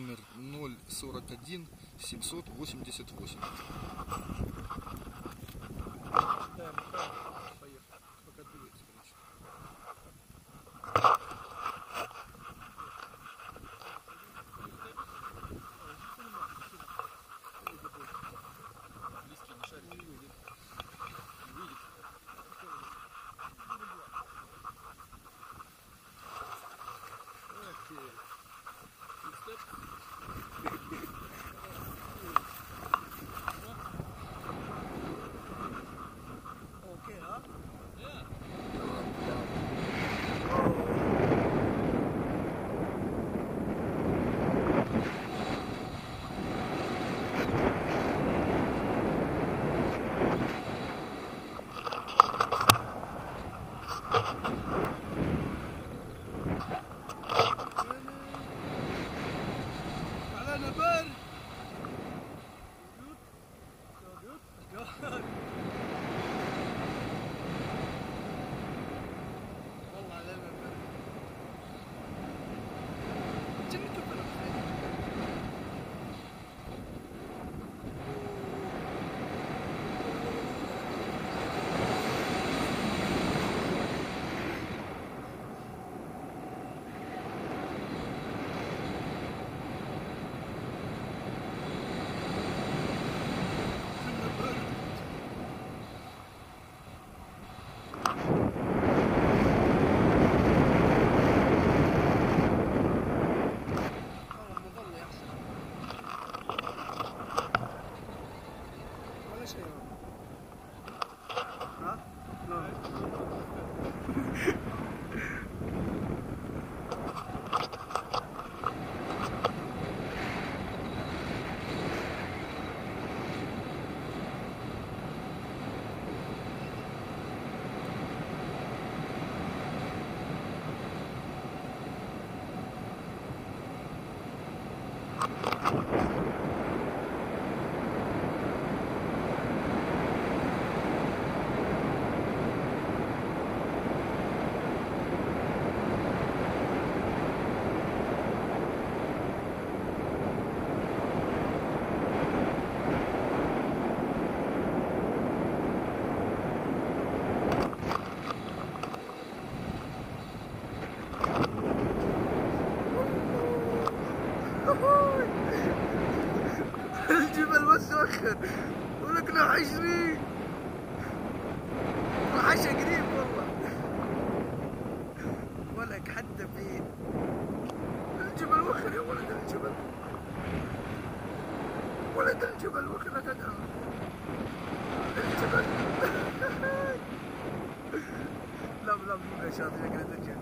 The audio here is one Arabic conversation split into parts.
номер 041 788. الجبل بس وخر ولك له عشرين. العشا قريب والله. ولك حتى في الجبل وخر يا ولد الجبل. ولد الجبل وخر لا تدعم الجبل. لا لا مو شاطر يا قلت الجبل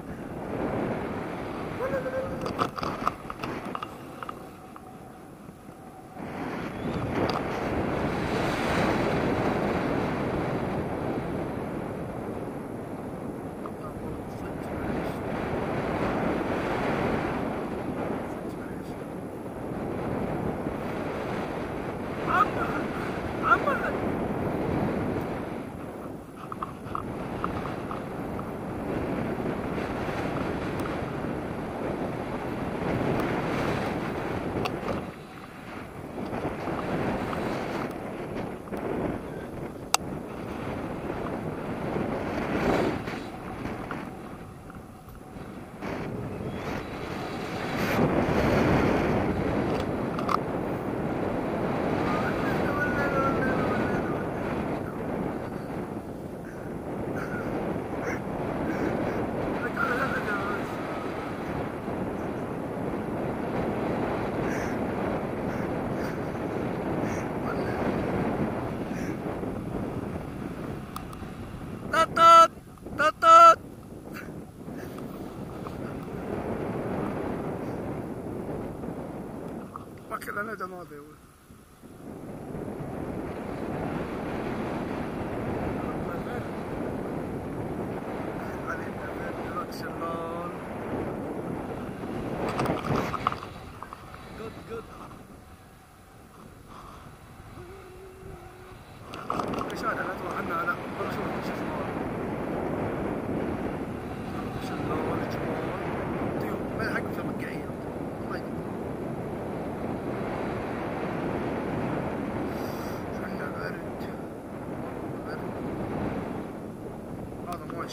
فكر أنا ده ماضي هو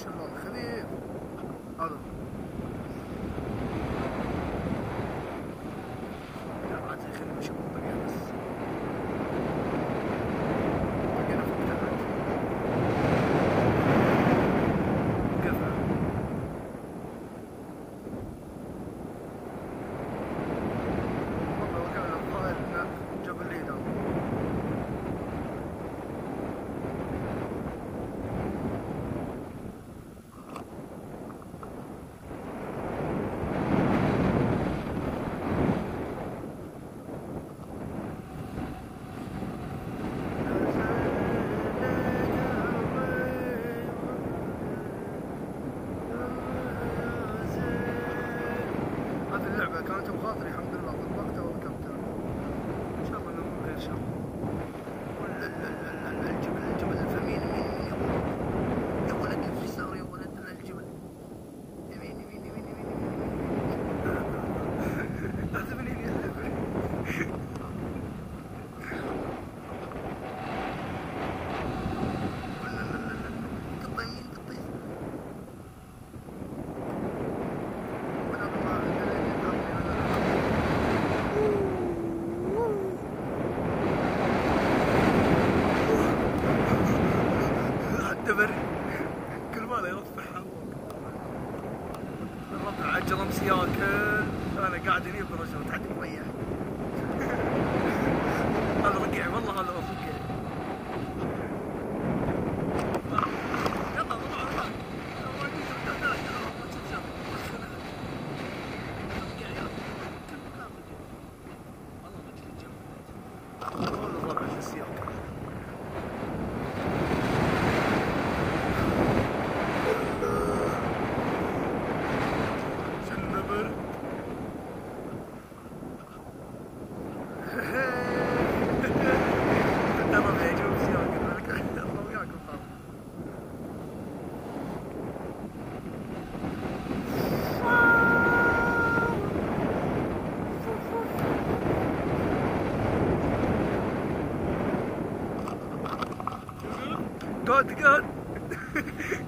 してたんですよねあるんす God to God.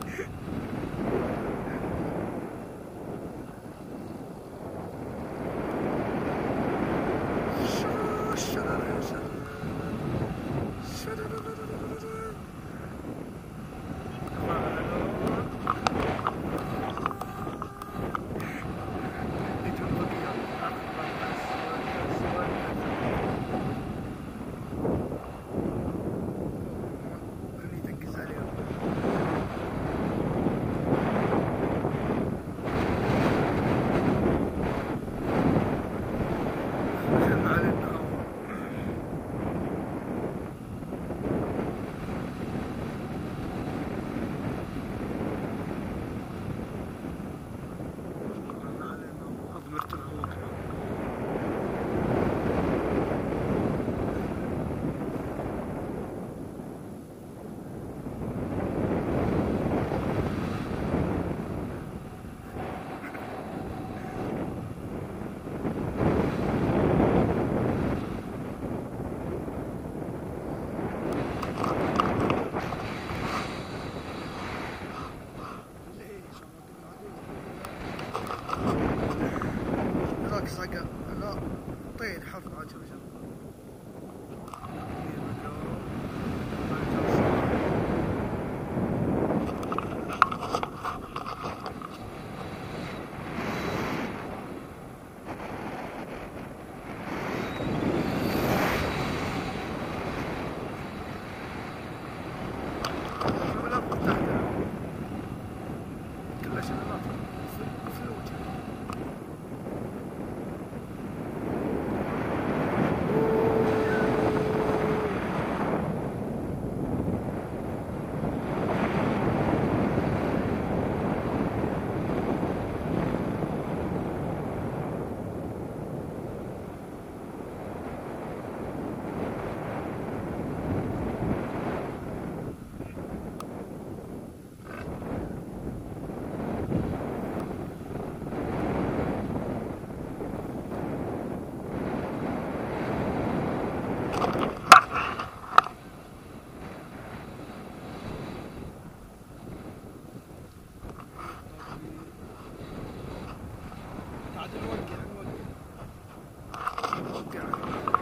Oh, God.